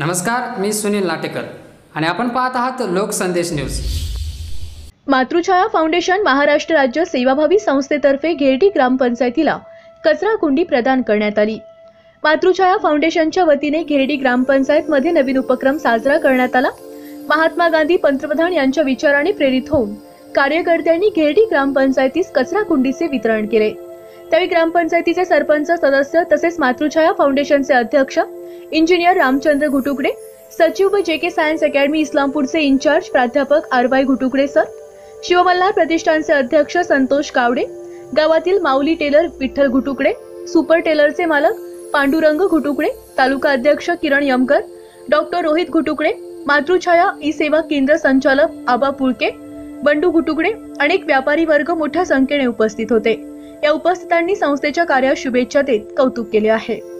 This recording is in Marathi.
नमस्कार मी सुनील लाटेकर आणि आपण पाहत आहात लोकसंदेश न्यूज. मातृछाया फाउंडेशन महाराष्ट्र राज्य सेवाभावी संस्थेतर्फे घेरडी ग्रामपंचायतीला कचरा कुंडी प्रदान करण्यात आली. मातृछाया फाउंडेशनच्या वतीने घेरडी ग्रामपंचायतमध्ये नवीन उपक्रम साजरा करण्यात आला. महात्मा गांधी पंतप्रधान यांच्या विचाराने प्रेरित होऊन कार्यकर्त्यांनी घेरडी ग्रामपंचायतीस कचरा कुंडीचे वितरण केले. त्यावेळी ग्रामपंचायतीचे सरपंच सदस्य तसेच मातृछाया फाउंडेशनचे अध्यक्ष इंजिनियर रामचंद्र घुटुकडे सचिव व जे के सायन्स अकॅडमी इस्लामपूरचे इन्चार्ज प्राध्यापक R Y Ghutukade sir Shivmalhar प्रतिष्ठानचे अध्यक्ष संतोष कावडे गावातील माऊली टेलर विठ्ठल घुटुकडे सुपर टेलरचे मालक पांडुरंग घुटुकडे तालुका अध्यक्ष किरण यमकर डॉक्टर रोहित घुटुकडे मातृछाया ई सेवा केंद्र संचालक आबा पुळके बंडू घुटुकडे अनेक व्यापारी वर्ग मोठ्या संख्येने उपस्थित होते. या उपस्थितांनी संस्थेच्या कार्यास शुभेच्छा देत कौतुक केले आहे.